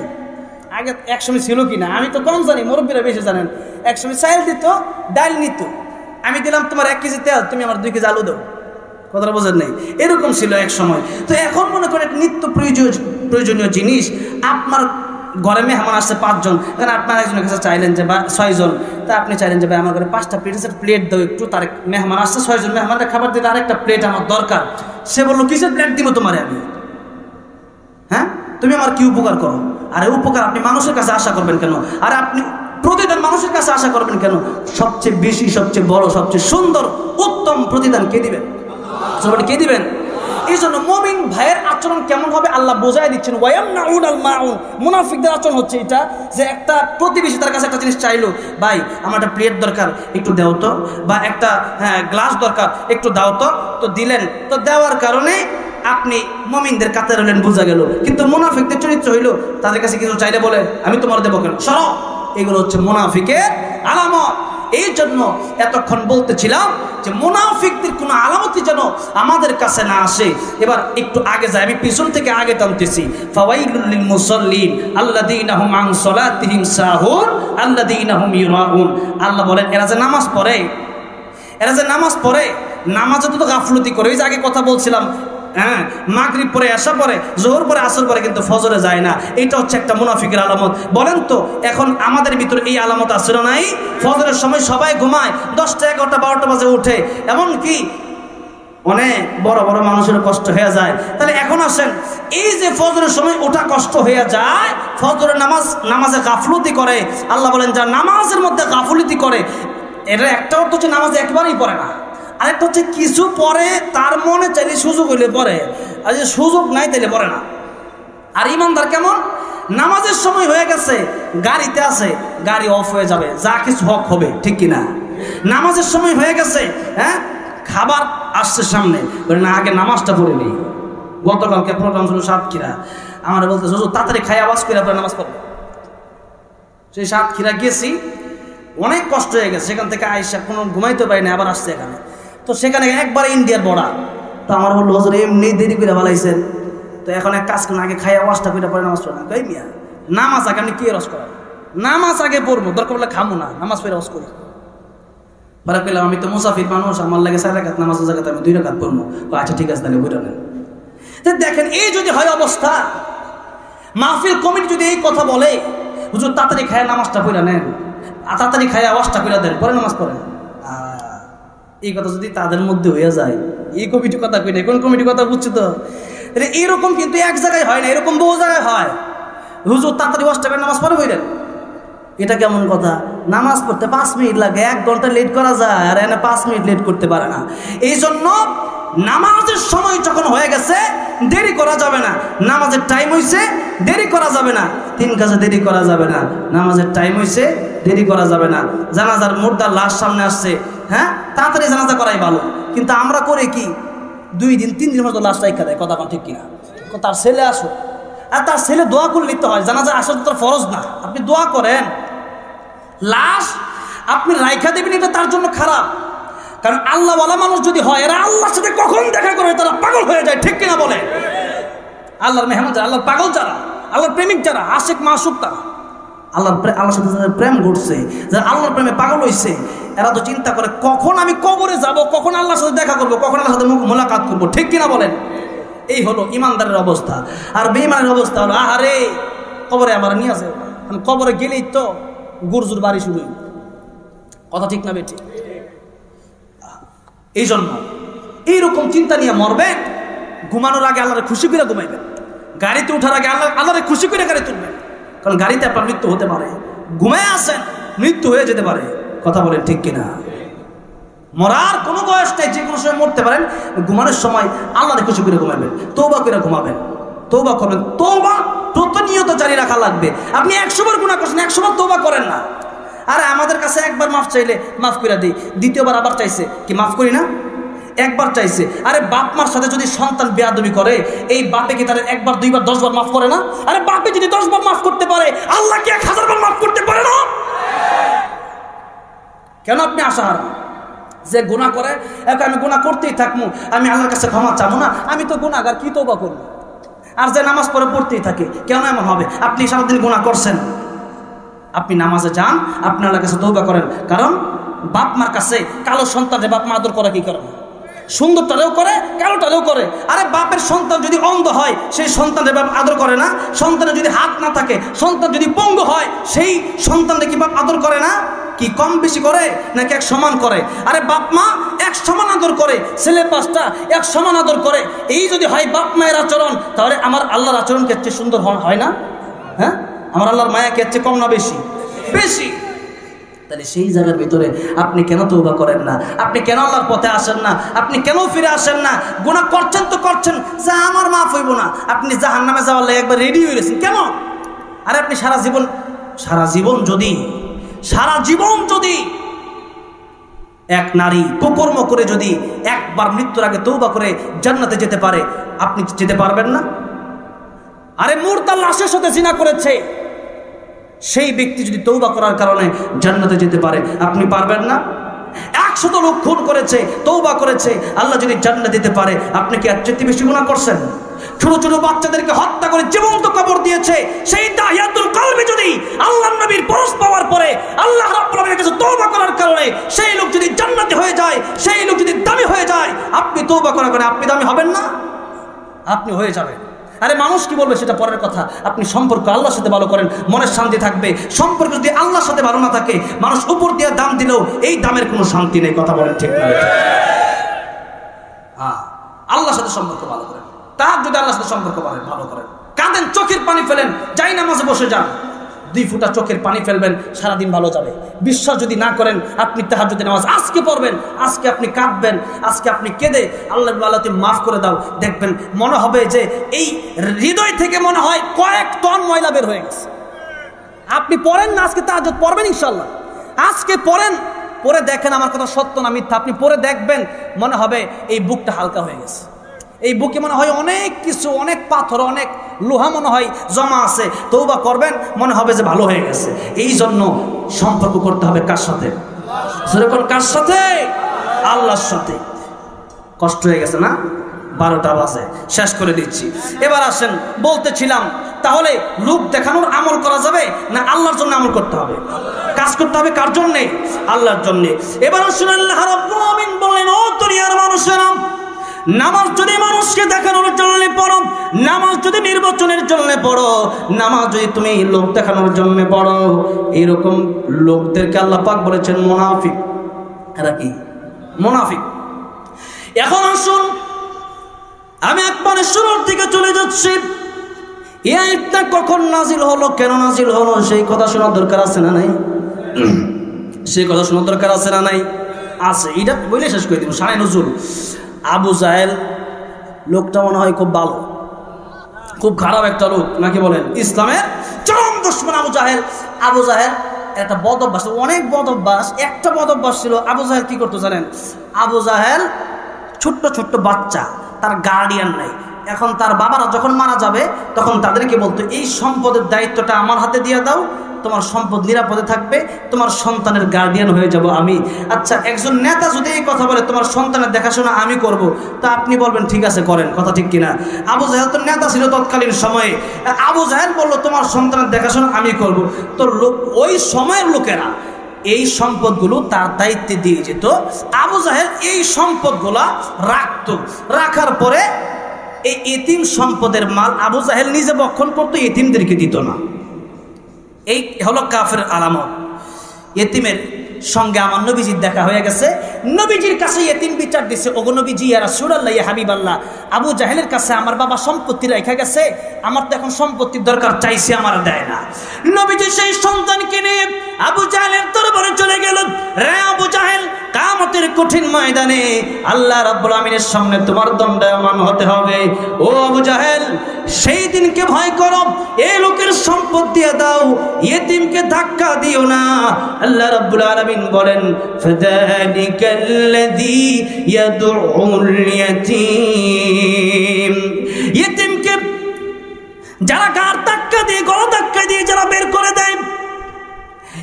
আগে একসময় ছিল কিনা? আমি তো কম জানি, মুরব্বীরা বেশি জানেন। একসময় চাইল দিত, ডাইল নিত। আমি দিলাম তোমার এক কেজি তেল, তুমি আমার দুই কেজি আলু দাও। কথাটা বোঝেন নেই? এরকম ছিল এক সময়। তো এখন মনে করেন নিত্য প্রয়োজন প্রয়োজনীয় জিনিস, আপনার ঘরে মেহমান আসছে পাঁচজন। কারণ আপনার একজনের কাছে চাইলেন যে বা ছয়জন। তা আপনি চাইলেন যে, ভাই, আমার ঘরে পাঁচটা প্লেট প্লেট দাও একটু। তার মেহমান আসছে, ছয়জন মেহমানের খাবার দিতে, আরেকটা প্লেট আমার দরকার। সে বলল, কিসের প্লেট দিব তোমারে আমি? হ্যাঁ? তুমি আমার কি উপকার করো? আরে, উপকার আপনি মানুষের কাছে আশা করবেন কেন? আর, আপনি প্রতিদান মানুষের কাছে আশা করবেন কেন? সবচেয়ে বেশি, সবচেয়ে বড়, সবচেয়ে সুন্দর, উত্তম প্রতিদান কে দিবেন? কে দিবেন? এই জন্য মমিন ভাইয়ের আচরণ কেমন হবে আল্লাহ বোঝাই দিচ্ছেন ওয়াম নাউন আল মাউন মুনাফিকদের আচরণ হচ্ছে এটা যে একটা প্রতিবেশী তার কাছে একটা জিনিস চাইলো, ভাই, আমার একটা প্লেট দরকার, একটু দাও তো। বা একটা হ্যাঁ গ্লাস দরকার, একটু দাও তো। তো দিলেন, তো দেওয়ার কারণে আপনি মমিনদের কাতার হলেন বোঝা গেল। কিন্তু মুনাফিকদের চরিত্র হইল, তাদের কাছে কিছু চাইলে বলে, আমি তোমার দেবো কেন? সরো। এগুলো হচ্ছে মুনাফিকের আলামত। এই জন্য এতক্ষণ বলতেছিলাম যে মুনাফিকদের কোনো আলামতি যেন আমাদের কাছে না আসে। এবার একটু আগে যায়, আমি পিছন থেকে আগে টানতেছি। ফাওয়াইলুল লিল মুসাল্লিন, আল্লাযীনা হুম আন সালাতিহিম সাহুন আল্লাযীনা হুম ইউরাউন। আল্লাহ বলেন, এরা যে নামাজ পড়ে, এরা যে নামাজ পড়ে, নামাজে তো গাফলতি করে। ওই যে আগে কথা বলছিলাম হ্যাঁ মাগরিব পরে আসা পরে, জোহর পরে, আসর পরে কিন্তু ফজরে যায় না। এটা হচ্ছে একটা মুনাফিকের আলামত। বলেন তো, এখন আমাদের ভিতরে এই আলামত আছে না নাই? ফজরের সময় সবাই ঘুমায়, দশটা, এগারোটা, বারোটা বাজে উঠে। এমন কি অনেক বড় বড় মানুষের কষ্ট হয়ে যায়। তাহলে এখন আসেন, এই যে ফজরের সময় ওঠা কষ্ট হয়ে যায়, ফজরের নামাজ, নামাজে গাফলতি করে। আল্লাহ বলেন, যা নামাজের মধ্যে গাফলতি করে এটা একটা অর্থ হচ্ছে নামাজ একবারেই পড়ে না। আরেকটা হচ্ছে কিছু পরে তার মনে চাইলে সুযোগ হইলে পরে। আর যে সুযোগ নাই তাইলে পড়ে না। আর ইমানদার কেমন? নামাজের সময় হয়ে গেছে, গাড়িতে আছে, গাড়ি অফ হয়ে যাবে, যা কিছু হক হবে, ঠিক কিনা? নামাজের সময় হয়ে গেছে হ্যাঁ? খাবার আসছে সামনে না, আগে নামাজটা পড়ে নেই। গতকালকে প্রোগ্রাম ছিল সাতক্ষীরা আমার বলতে হুজুর, তাড়াতাড়ি খাই, আওয়াজ করে আপনার নামাজ পড়বে সেই সাতক্ষীরা গেছি, অনেক কষ্ট হয়ে গেছে, সেখান থেকে আইসা কোনো ঘুমাইতে পারি না আবার আসছে এখানে। তো সেখানে একবার ইন্ডিয়ার বড়া তো আমার বলল হজুর এমনি দেরি করে ভালাইছেন তো এখন এক কাজ করুন আগে খাইয়া আওয়াজটা করে পরে নামাজ পড়ে না কই মিয়া নামাজ আগে আপনি কি রস করেন? নামাজ আগে পড়ব দরকার বলে খামো না নামাজ পড়ে রস করি। পরে পেলাম আমি তো মুসাফির মানুষ আমার লাগে চার রাখাত নামাজ জায়গাতে আমি দুই রাখাত পড়ব। আচ্ছা ঠিক আছে তাহলে বইটা নেন। দেখেন এই যদি হয় অবস্থা মাহফিল কমিটি যদি এই কথা বলে হুজুর তাড়াতাড়ি খায় নামাজটা পড়ে নেন আর তাড়াতাড়ি খায় আওয়াজটা করে দেন পরে নামাজ পড়েন। আহ, এই কথা যদি তাদের মধ্যে হয়ে যায়, এই কমিটি কথা কই না কোন কমিটি কথা বুঝছ তো? এরকম কিন্তু এক জায়গায় হয় না, এরকম বহু জায়গায় হয়। হুজুর তাড়াতাড়ি করে নামাজ পড়ে বইলেন। এটা কেমন কথা? নামাজ পড়তে পাঁচ মিনিট লাগে, এক ঘণ্টা লেট করা যায়, আর এনে পাঁচ মিনিট লেট করতে পারে না। এই জন্য নামাজের সময় যখন হয়ে গেছে, দেরি করা যাবে না। নামাজের টাইম হয়েছে দেরি করা যাবে না। তিন কাজে দেরি করা যাবে না। নামাজের টাইম হইছে, দেরি করা যাবে না। জানাজার মুর্দার লাশ সামনে আসছে হ্যাঁ? তাড়াতাড়ি জানাজা করাই ভালো। কিন্তু আমরা করে কি? দুই দিন, তিন দিন মতো লাশ রাইখা দেয়, কথা ঠিক কিনা? তার ছেলে আসো আর তার ছেলে দোয়া করলেই তো হয় জানাজা আসা তো ফরজ না। আপনি দোয়া করেন। লাশ আপনি রাইখা দেবেন, এটা তার জন্য খারাপ। কারণ আল্লাহ বলা মানুষ যদি হয়, এরা আল্লাহর সাথে কখন দেখা করে, তারা পাগল হয়ে যায়, ঠিক কিনা বলে? আল্লাহর মেহমান যারা, আল্লাহর পাগল যারা, আল্লাহর প্রেমিক যারা, আশেক মাসুক তারা, আল্লাহর আল্লাহর সাথে যাদের প্রেম ঘটছে, যারা আল্লাহর প্রেমে পাগল হইছে, এরা তো চিন্তা করে, কখন আমি কবরে যাব, কখন আল্লাহর সাথে দেখা করব, কখন আল্লাহর সাথে মোলাকাত করব, ঠিক কিনা বলেন? এই হলো ইমানদারের অবস্থা। আর বেইমানের অবস্থা হলো, আহারে, কবরে আমার নিয়ে আসে। কবরে গেলেই তো গুরজুর বাড়ি শুরু কথা ঠিক না বেটি এই জন্য এইরকম চিন্তা নিয়ে মরবেন ঘুমানোর আগে আল্লাহরে খুশি করে ঘুমাইবেন গাড়িতে ওঠার আগে আল্লাহ আল্লাহরে খুশি করে গাড়ি তুলবেন কারণ গাড়িতে আপনার মৃত্যু হতে পারে। ঘুমায় আসেন মৃত্যু হয়ে যেতে পারে। কথা বলেন ঠিক কিনা? মরার কোনো বয়স নেই, যে কোনো সময় মরতে পারেন, ঘুমানোর সময় আল্লাহ খুশি করে ঘুমাবেন তৌবা করে ঘুমাবেন। তৌবা করবেন। তৌবা প্রতিনিয়ত জারি রাখা লাগবে। আপনি একশো বার গুণা করছেন, একশো বার তৌবা করেন না। আরে আমাদের কাছে একবার মাফ চাইলে মাফ করে দিই। দ্বিতীয়বার আবার চাইছে। কি মাফ করি না? একবার চাইছে। আরে বাপ মার সাথে যদি সন্তান বেয়াদবি করে, এই বাপে কি তাদের একবার, দুইবার, দশবার মাফ করে না? আরে বাপে যদি দশবার মাফ করতে পারে, আল্লাহ কি এক হাজার বার মাফ করতে পারে না? কেন আপনি আশা হারান যে গুণা করে এখন আমি গুণা করতেই থাকব আমি আল্লাহর কাছে ক্ষমা চাবো না। আমি তো গুণাগার কি তোবা করব? আর যে নামাজ পরে পড়তেই থাকে, কেন এমন হবে? আপনি সারাদিন গুণা করছেন। আপনি নামাজে যান, আপনার কাছে তৌবা করেন। কারণ বাপমার কাছে কালো সন্তানের বাপ মা আদর করা কি করে না সুন্দরটারেও করে কালোটারেও করে। আরে বাপের সন্তান যদি অন্ধ হয়, সেই সন্তানের বাপ আদর করে না। সন্তানের যদি হাত না থাকে, সন্তান যদি পঙ্গু হয়, সেই সন্তানকে কি বাপ আদর করে না? কি কম বেশি করে, নাকি এক সমান করে? আরে বাপ মা এক সমান আদর করে, ছেলে পাঁচটা এক সমান আদর করে। এই যদি হয় বাপ মায়ের আচরণ, তাহলে আমার আল্লাহর আচরণ কে সুন্দর হয় না? হ্যাঁ? আমার আল্লাহর মায়া কে কম না বেশি? বেশি। তাহলে সেই জায়গার ভিতরে আপনি কেন তৌবা করেন না? আপনি কেন আল্লাহর পথে আসেন না? আপনি কেন ফিরে আসেন না? গুণা করছেন তো করছেন, যা আমার মাফ হইব না। আপনি জাহান নামে যাওয়ার লাগে একবার রেডি হয়ে গেছেন, কেন? আরে আপনি সারা জীবন সারা জীবন যদি, সারা জীবন যদি এক নারী কুকর্ম করে যদি একবার মৃত্যুর আগে তৌবা করে জান্নাতে যেতে পারে, আপনি যেতে পারবেন না? আরে মুরতার লাশের সাথে জিনা করেছে। সেই ব্যক্তি যদি তৌবা করার কারণে জান্নাতে যেতে পারে, আপনি পারবেন না? একশত লোক খুন করেছে তৌবা করেছে, আল্লাহ যদি জান্নাত দিতে পারে, আপনি কি চেয়ে বেশি গুণা করছেন? ছোট ছোট বাচ্চাদেরকে হত্যা করে জীবন্ত কবর দিয়েছে, সেই তাহিয়াতুল কলবে যদি আল্লাহ নবীর পরশ পাওয়ার পরে আল্লাহ রাব্বুল কাছে তওবা করার কারণে সেই লোক যদি জান্নাতি হয়ে যায়, সেই লোক যদি দামি হয়ে যায়, আপনি তওবা করার কারণে আপনি দামি হবেন না? আপনি হয়ে যাবেন। আরে মানুষ কি বলবে সেটা পরের কথা। আপনি সম্পর্ক আল্লাহর সাথে ভালো করেন, মনের শান্তি থাকবে। সম্পর্ক যদি আল্লাহর সাথে ভালো না থাকে, মানুষ উপর দিয়ে দাম দিলেও এই দামের কোনো শান্তি নেই, কথা বলেন ঠিক না হ্যাঁ আল্লাহর সাথে সম্পর্ক ভালো করেন। তার যদি আল্লাহর সাথে সম্পর্ক ভালো করেন। কাঁদেন, চোখের পানি ফেলেন, যাই নামাজে বসে যান। দুই ফুটা চোখের পানি ফেলবেন, সারাদিন ভালো যাবে। বিশ্বাস যদি না করেন, আপনি তাহার যদি নামাজ আজকে পড়বেন, আজকে আপনি কাঁদবেন, আজকে আপনি কেঁদে আল্লাহ আল্লাহ তুমি মাফ করে দাও। দেখবেন মনে হবে যে এই হৃদয় থেকে মনে হয় কয়েক টন ময়লা বের হয়ে গেছে। আপনি পড়েন না, আজকে তাহাজ পড়বেন ইনশাল্লাহ আজকে পড়েন পরে দেখেন আমার কথা সত্য না মিথ্যা। আপনি পরে দেখবেন, মনে হবে এই বুকটা হালকা হয়ে গেছে। এই বুকে মনে হয় অনেক কিছু, অনেক পাথর, অনেক লোহা মনে হয় জমা আছে। তৌবা করবেন, মনে হবে যে ভালো হয়ে গেছে। এই জন্য সম্পর্ক করতে হবে কার সাথে? সেরকম কার সাথে? আল্লাহর সাথে। কষ্ট হয়ে গেছে না? বারোটা বাজে, শেষ করে দিচ্ছি। এবার আসেন, বলতেছিলাম, তাহলে লোক দেখানোর আমল করা যাবে না আল্লাহর জন্য আমল করতে হবে? কাজ করতে হবে কার জন্যে? আল্লাহর জন্যে। এবার আসুন, আল্লাহ আমিন বললেন, ও দুনিয়ার মানুষেরা নামাজ যদি মানুষকে দেখানোর জন্য পড়ো, নামাজ যদি নির্বাচনের জন্য পড়ো, নামাজ যদি তুমি লোক দেখানোর জন্য পড়ো এইরকম লোকদেরকে আল্লাহ পাক বলেছেন মোনাফিক। এরা কি? মোনাফিক। এখন আসুন, আমি একবারে শুরুর দিকে চলে যাচ্ছি। এই আয়াতটা কখন নাজিল হলো, কেন নাজিল হলো, সেই কথা শোনার দরকার আছে না নাই? সেই কথা শোনার দরকার আছে না নাই? আছে, এটা বলে শেষ করে দিব, সাড়ে নজরুল আবু জাহেল লোকটা মনে হয় খুব ভালো। খুব খারাপ একটা লোক নাকি বলেন, ইসলামের চরম দুশ্মন আবু জাহেল। আবু জাহেল একটা বদ অভ্যাস, অনেক বদ অভ্যাস, একটা বদ অভ্যাস ছিল, আবু জাহেল কি করতো জানেন? আবু জাহেল ছোট্ট ছোট্ট বাচ্চা, তার গার্ডিয়ান নাই। এখন তার বাবারা যখন মারা যাবে, তখন তাদেরকে বলতো, এই সম্পদের দায়িত্বটা আমার হাতে দিয়ে দাও, তোমার সম্পদ নিরাপদে থাকবে, তোমার সন্তানের গার্ডিয়ান হয়ে যাব আমি। আচ্ছা একজন নেতা যদি এই কথা বলে, তোমার সন্তানের দেখাশোনা আমি করব, তা আপনি বলবেন, ঠিক আছে, করেন। কথা ঠিক কিনা? আবু জাহেল তো নেতা ছিল তৎকালীন সময়ে। আবু জাহেল বলল, তোমার সন্তানের দেখাশোনা আমি করব। তো লোক, ওই সময়ের লোকেরা এই সম্পদগুলো তার দায়িত্বে দিয়ে যেত। আবু জাহেল এই সম্পদগুলা রাখত। রাখার পরে এই এতিম সম্পদের মাল আবু জাহেল নিজে বক্ষণ করতো, এতিমদেরকে দিত না। এই হলো কাফের আলামত। এতিমের সঙ্গে আমার নবীজির দেখা হয়ে গেছে। নবীজির কাছে এতিম বিচার দিছে। ওগো নবীজি আর সুরাল্লাহ হাবিব আল্লাহ আবু জাহেলের কাছে আমার বাবা সম্পত্তি রেখে গেছে। আমার তো এখন সম্পত্তির দরকার, চাইছে আমার দেয় না। নবীজি সেই সন্তানকে নিয়ে আবু জাহেলের দরবারে চলে গেল। রে আবু জাহেল, কামতের কঠিন ময়দানে আল্লাহ রাব্বুল আমিনের সামনে তোমার দণ্ডায়মান হতে হবে। ও আবু জাহেল, সেই দিনকে ভয় করো। এই লোকের সম্পদ দিয়ে দাও ইয়েতিমকে ধাক্কা দিও না। আল্লাহ রাব্বুল আলামিন বলেন ইয়াতীম ইয়েতিমকে যারা গার ধাক্কা দিয়ে, গলা ধাক্কা দিয়ে যারা বের করে দেয়,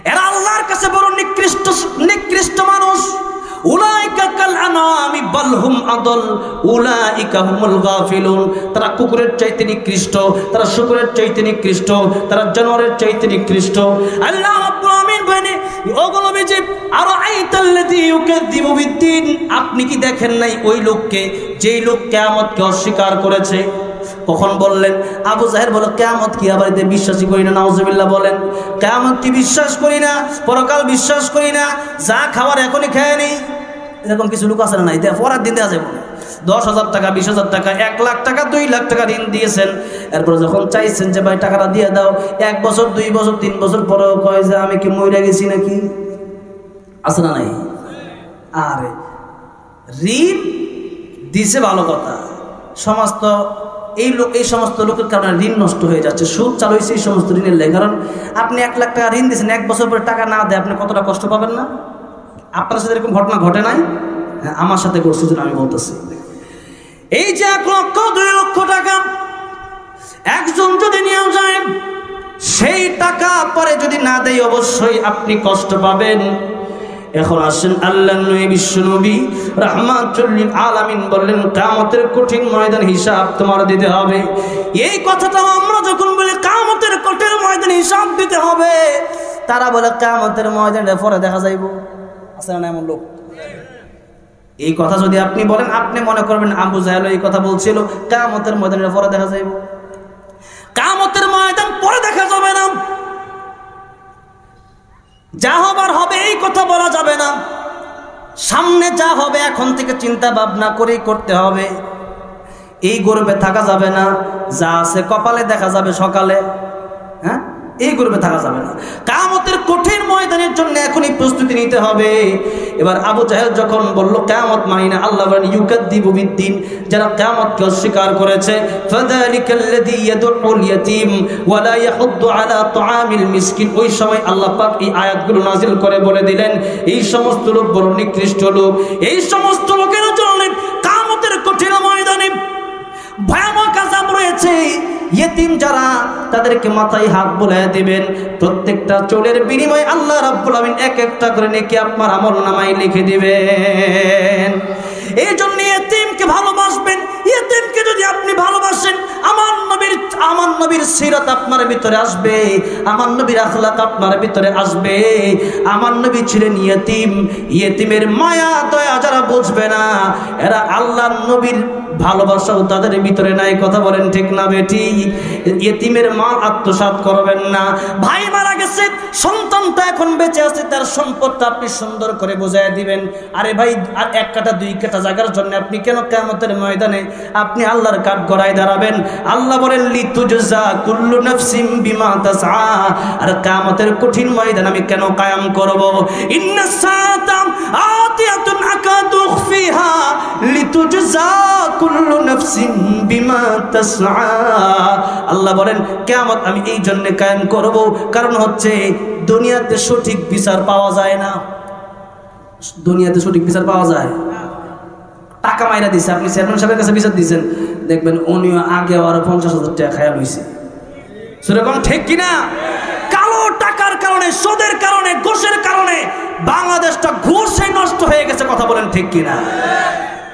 এরা আল্লাহর কাছে বড় নিকৃষ্ট নিকৃষ্ট মানুষ। কাল আদল তারা কুকুরের চাইতে নিকৃষ্ট, তারা শুকুরের চাইতে নিকৃষ্ট, তারা জানোয়ারের চাইতে নিকৃষ্ট। আল্লাহ আপনি কি দেখেন নাই ওই লোককে, যেই লোক কিয়ামতকে অস্বীকার করেছে? কখন বললেন? আবু জাহের বলো কেমত কি আবার এতে বিশ্বাসই করি না? নাউজুবিল্লাহ বলেন কেমত কি বিশ্বাস করি না? পরকাল বিশ্বাস করি না। যা খাবার এখনই খেয়ে নেই। এরকম কিছু লোক আছে না দেখ পরের দিন না। দশ হাজার টাকা, বিশ হাজার টাকা, এক লাখ টাকা, দুই লাখ টাকা ঋণ দিয়েছেন। এরপরে যখন চাইছেন যে, ভাই, টাকাটা দিয়ে দাও। এক বছর, দুই বছর, তিন বছর পরেও কয় যে, আমি কি মরে গেছি নাকি? আছে না নাই? আরে, ঋণ দিছে ভালো কথা। সমস্ত এই লোক, এই সমস্ত লোকের কারণে ঋণ নষ্ট হয়ে যাচ্ছে। সুদ চালু হয়েছে, এই সমস্ত ঋণের লেগে কারণ আপনি এক লাখ টাকা ঋণ দিয়েছেন, এক বছর পরে টাকা না দেয়, আপনি কতটা কষ্ট পাবেন না? আপনার সাথে এরকম ঘটনা ঘটে নাই? হ্যাঁ আমার সাথে ঘটছে জন্য আমি বলতেছি। এই যে এক লক্ষ, দুই লক্ষ টাকা একজন যদি নিয়ে যায়, সেই টাকা পরে যদি না দেয়, অবশ্যই আপনি কষ্ট পাবেন। এখন আসেন আল্লাহ নবী, বিশ্ব নবী, রাহমাতুল্লিল আলামিন বললেন, কামতের কঠিন ময়দান হিসাব তোমার দিতে হবে। এই কথাটা আমরা যখন বলি, কামতের কঠিন ময়দান হিসাব দিতে হবে, তারা বলে, কামতের ময়দানে পরে দেখা যাইব। আছে না এমন লোক? এই কথা যদি আপনি বলেন, আপনি মনে করবেন, আবু জাহেল এই কথা বলছিল, কামতের ময়দানের পরে দেখা যাইব। কামতের ময়দান পরে দেখা যাবে না। যা হবার হবে, এই কথা বলা যাবে না। সামনে যা হবে, এখন থেকে চিন্তা ভাবনা করেই করতে হবে। এই গর্বে থাকা যাবে না, যা আছে কপালে দেখা যাবে সকালে। হ্যাঁ? এই গর্বে থাকা যাবে না। কামতের কঠিন ময়দানের জন্য এখনই প্রস্তুতি নিতে হবে। এবার আবু জাহেল যখন বলল কামত মানি না, আল্লাহ বিদ্দিন, যারা কামতকে অস্বীকার করেছে ওই সময় আল্লাহ পাক এই আয়াতগুলো নাজিল করে বলে দিলেন। এই সমস্ত লোক বড় নিকৃষ্ট লোক। এই সমস্ত লোকের জন্য কামতের কঠিন ময়দানে আজাব রয়েছে। ইয়েতিম যারা তাদেরকে মাথায় হাত বুলাই দিবেন। প্রত্যেকটা চোরের বিনিময়ে আল্লাহ রাব্বুল আমিন এক একটা করে নেকি আপনার আমল নামায় লিখে দিবেন। এই জন্য ইয়েতিমকে ভালোবাসবেন। ইয়েতিমকে যদি আপনি ভালোবাসেন, আমার নবীর আমার নবীর সিরত আপনার ভিতরে আসবে, আমার নবীর আখলাক আপনার ভিতরে আসবে। আমার নবী ছিলেন ইয়েতিম। ইয়েতিমের মায়া, দয়া যারা বুঝবে না, এরা আল্লাহ নবীর ভালোবাসাও তাদের ভিতরে নাই, কথা বলেন ঠিক না বেটি? এতিমের মাল আত্মসাত করবেন না। ভাই মারা গেছে, সন্তানটা এখন বেঁচে আছে, তার সম্পদটা আপনি সুন্দর করে বোঝাই দিবেন। আরে ভাই, আর এক কাটা, দুই কাটা জায়গার জন্য আপনি কেন কেমতের ময়দানে আপনি আল্লাহর কাঠ গড়ায় দাঁড়াবেন? আল্লাহ বলেন লিতুজা কুল্লু নাফসিম বিমা তাসআ। আর কিয়ামতের কঠিন ময়দান আমি কেন কায়াম করব? ইন্না আতিয়াতুন আকাদু উখফিহা। লিতুজা কুল্লু নাফসিন বিমা তাসআ। আল্লাহ বলেন, কিয়ামত আমি এই জন্য কায়েম করব, কারণ হচ্ছে দুনিয়াতে সঠিক বিচার পাওয়া যায় না। দুনিয়াতে সঠিক বিচার পাওয়া যায়। টাকা মাইরা দিছে। আপনি চেয়ারম্যান সাহেবের কাছে বিচার দিয়েছেন দেখবেন উনিও আগে আরও পঞ্চাশ হাজার টাকা খায়াল হয়েছে সেরকম ঠিক কিনা? কালো টাকার কারণে, সুদের কারণে ঘুষের কারণে বাংলাদেশটা ঘুষে নষ্ট হয়ে গেছে, কথা বলেন ঠিক কিনা?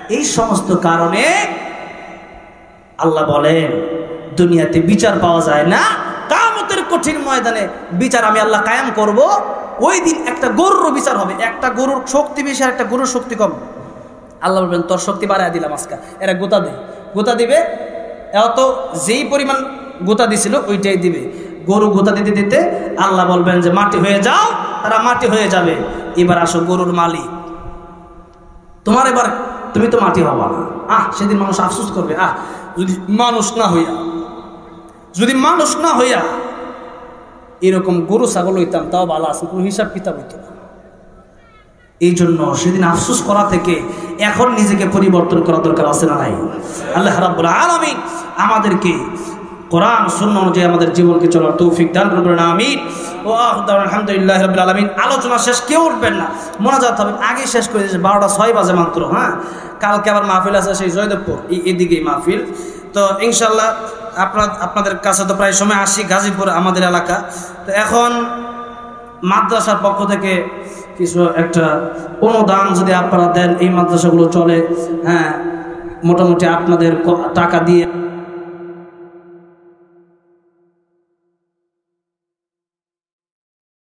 এই সমস্ত কারণে আল্লাহ বলেন, দুনিয়াতে বিচার পাওয়া যায় না। কামতের কঠিন ময়দানে বিচার আমি আল্লাহ কায়াম করব। ওই দিন একটা গরুর বিচার হবে। একটা গরুর শক্তি বেশি আর একটা গরুর শক্তি কম। আল্লাহ বলবেন, তোর শক্তি বাড়ায় দিলাম আজকা। এরা গোতা দে। গোতা দিবে? এত যেই পরিমাণ গোতা দিছিল, ওইটাই দিবে। গরু গোতা দিতে দিতে আল্লাহ বলবেন যে, মাটি হয়ে যাও, তারা মাটি হয়ে যাবে। এবার আসো গরুর মালিক। তোমার এবার তুমি তো মাটি হবা না আহ, সেদিন মানুষ আফসুস করবে, আহ, যদি মানুষ না হইয়া, যদি মানুষ না হইয়া এরকম গরু, ছাগল হইতাম, তাও ভালো আছে, কোনো হিসাব কিতাব হইতো না। এই জন্য সেদিন আফসুস করা থেকে এখন নিজেকে পরিবর্তন করা দরকার আছে না নাই? আল্লাহ রাব্বুল আলামিন আমাদেরকে কোরআন শূন্য অনুযায়ী আমাদের জীবনকে চলার তৌফিক দান করবেন আমিন। ও আলহামদুলিল্লাহ রাব্বুল আলামিন। আলোচনা শেষ, কেউ উঠবেন না। মোনাজাত হবে, আগে শেষ করে দিয়েছে, বারোটা ছয় বাজে মাত্র হ্যাঁ? কালকে আবার মাহফিল আছে, সেই জয়দেবপুর এদিকেই মাহফিল। তো ইনশাল্লাহ আপনার, আপনাদের কাছে তো প্রায় সময় আসি, গাজীপুর, আমাদের এলাকা। তো এখন মাদ্রাসার পক্ষ থেকে কিছু একটা অনুদান যদি আপনারা দেন, এই মাদ্রাসাগুলো চলে হ্যাঁ মোটামুটি আপনাদের টাকা দিয়ে